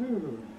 Ooh.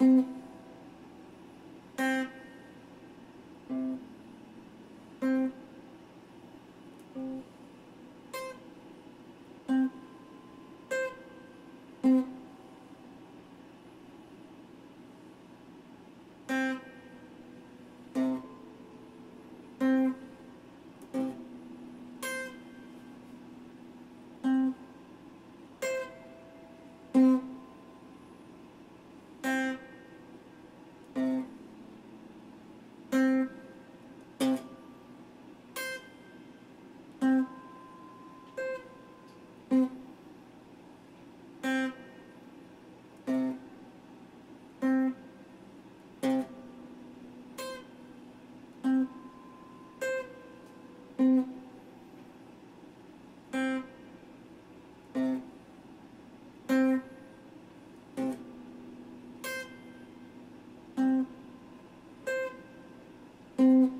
Mm-hmm. Thank mm -hmm. you.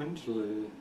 Elementally.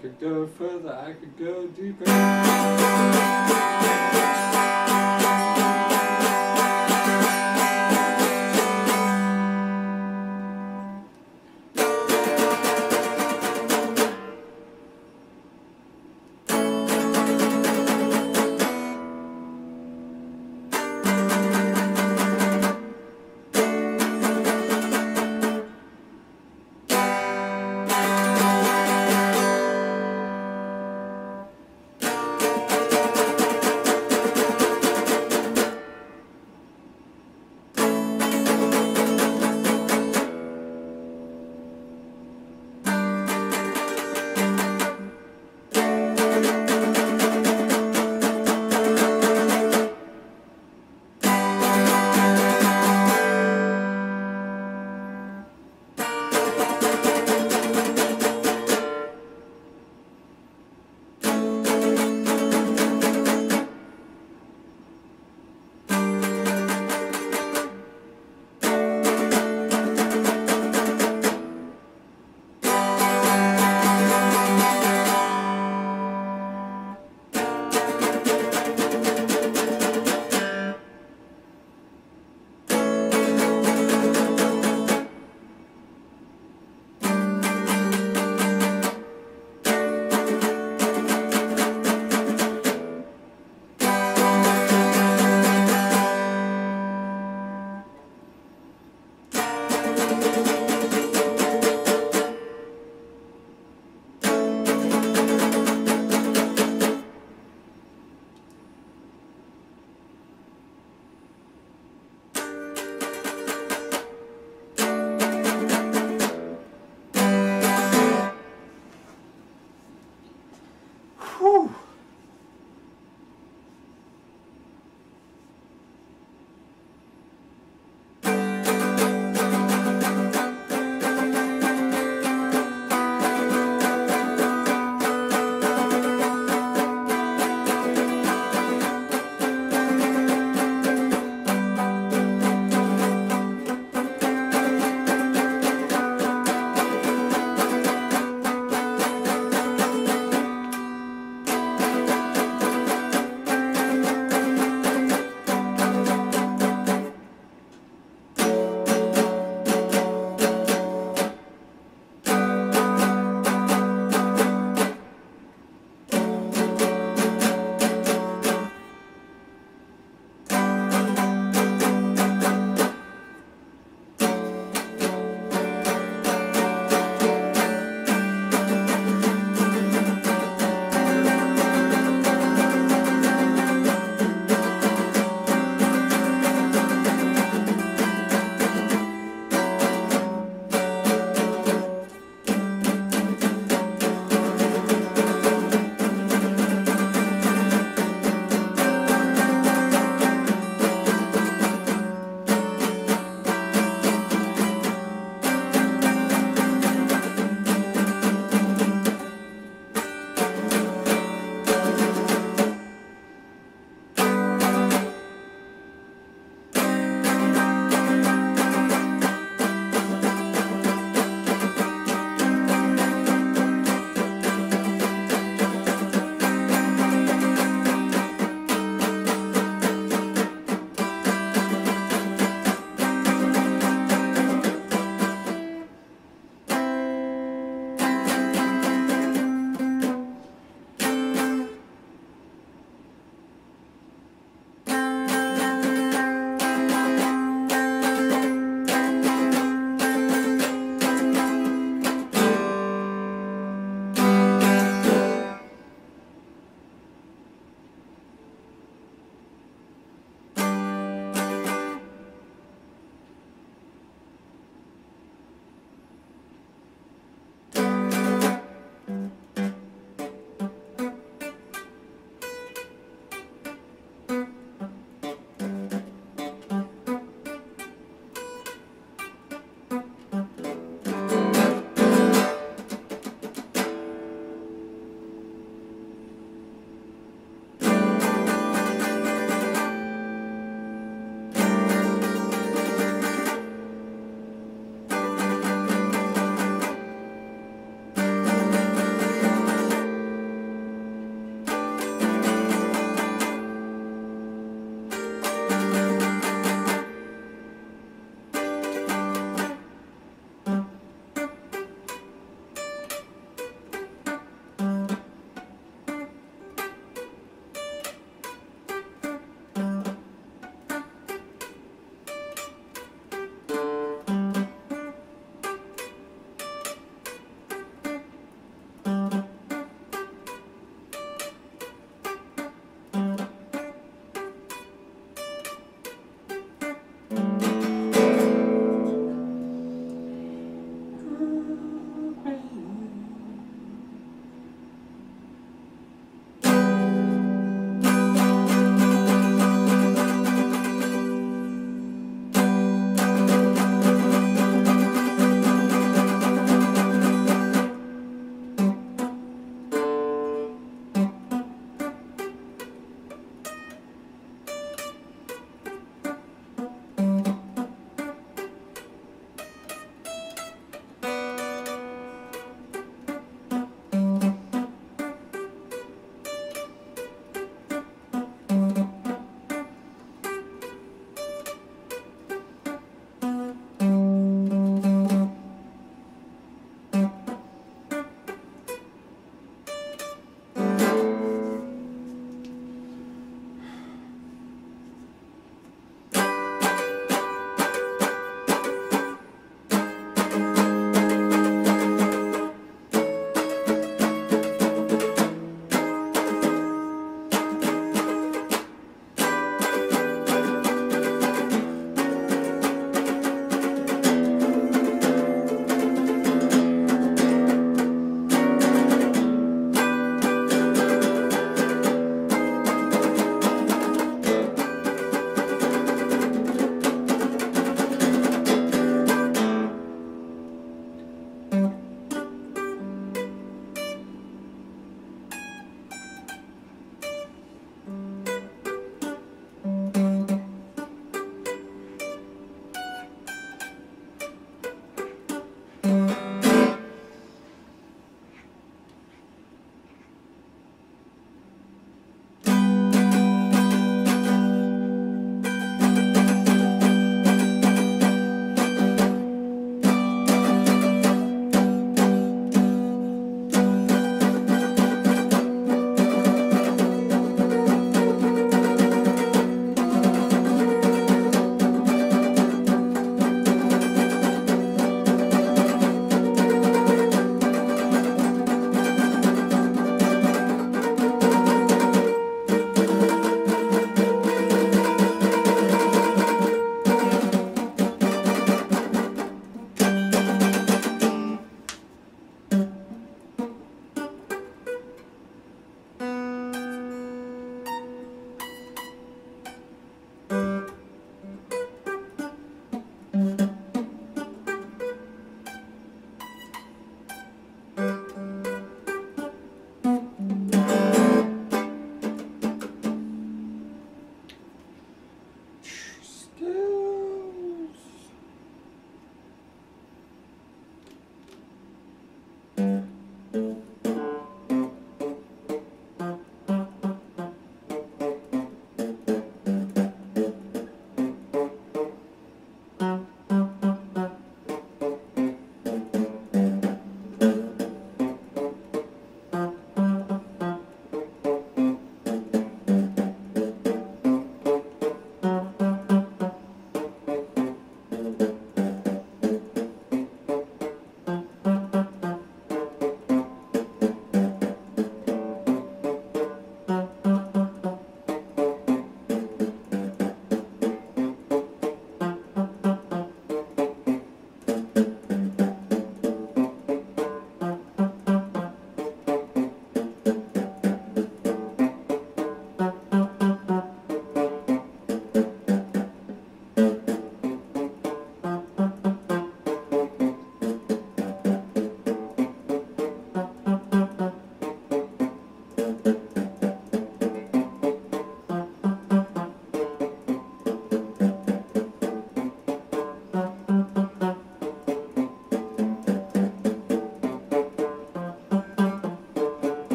Could go further, I could go deeper.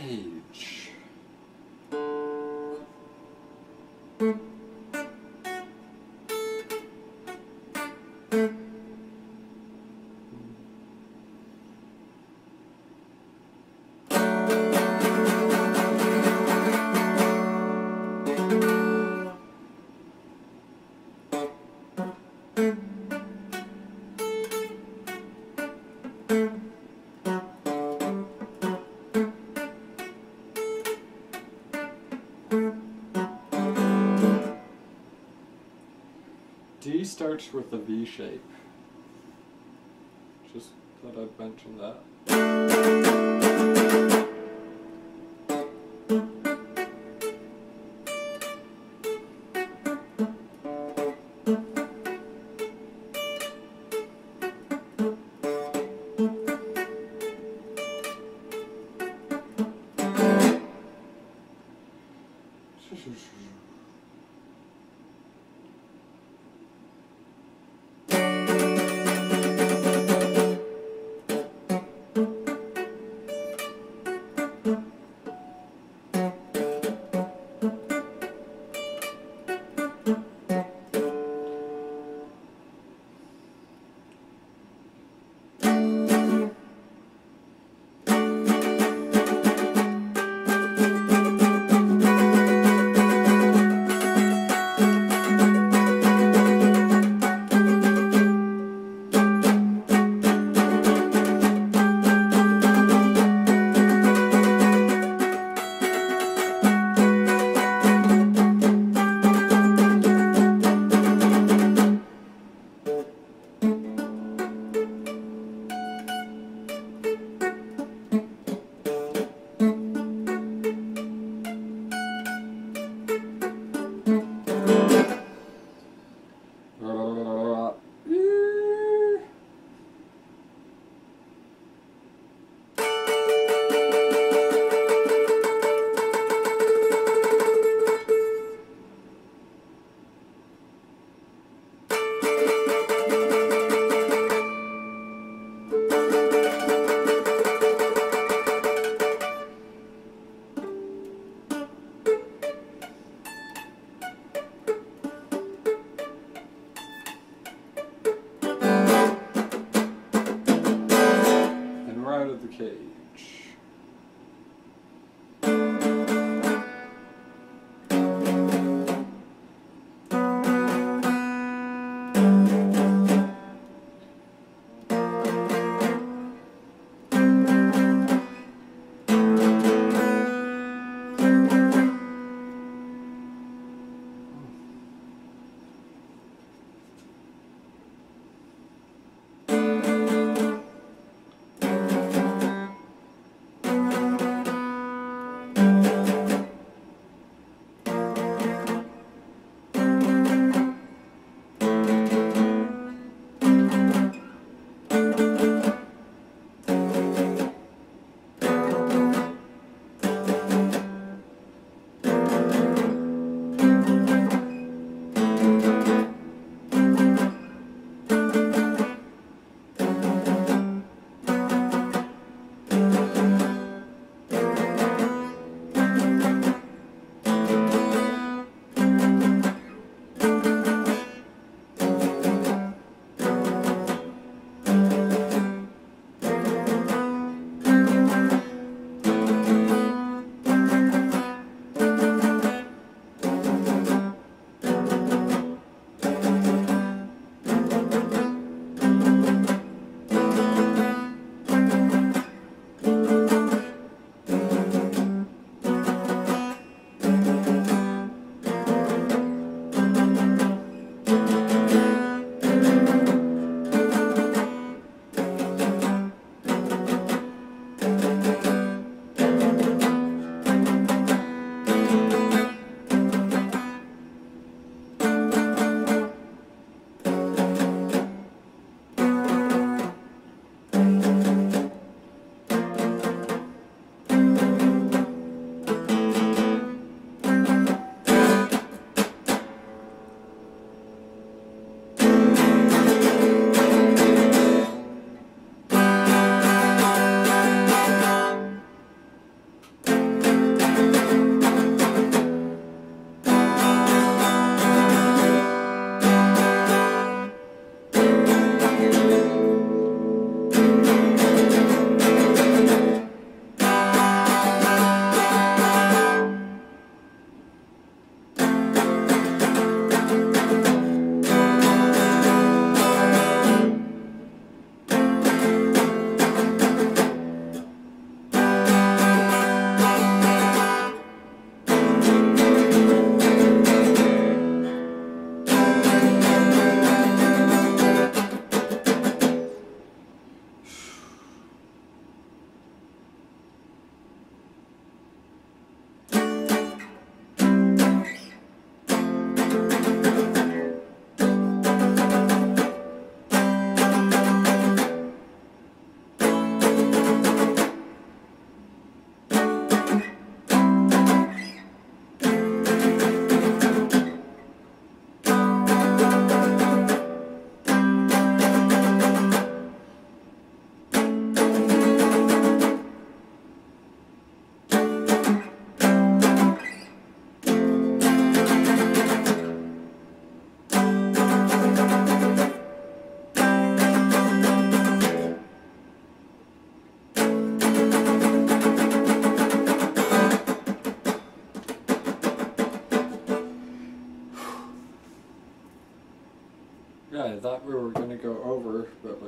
経緯 starts with a V shape. Just thought I'd mention that.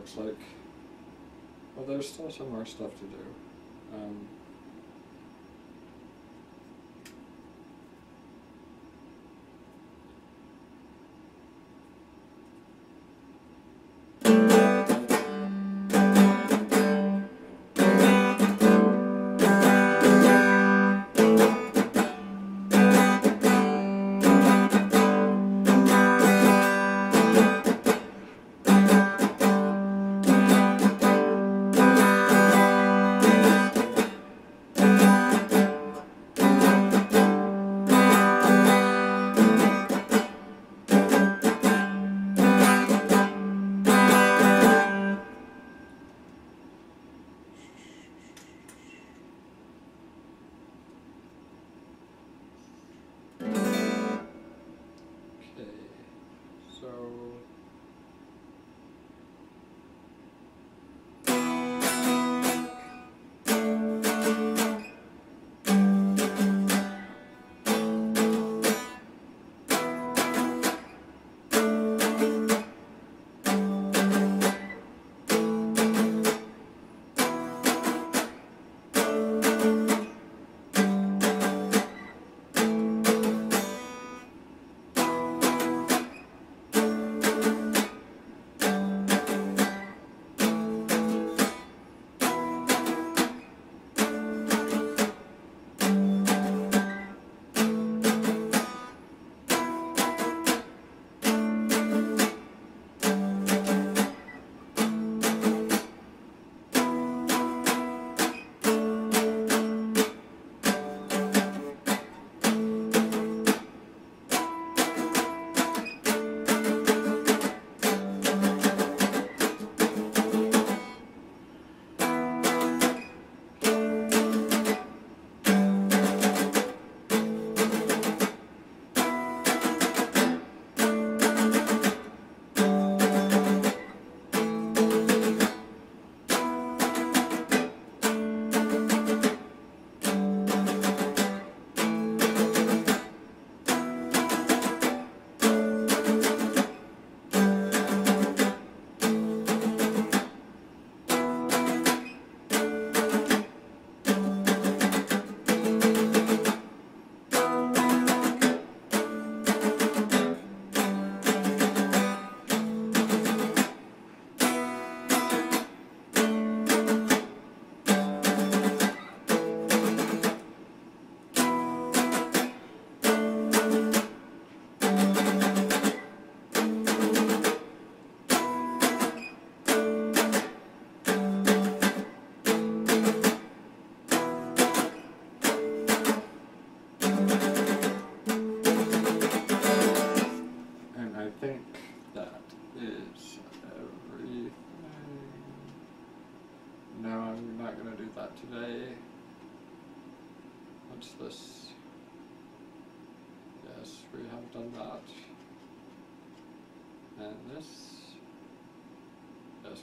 Looks like, well, there's still some more stuff to do. Um,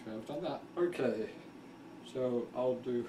We have done that. Okay, so I'll do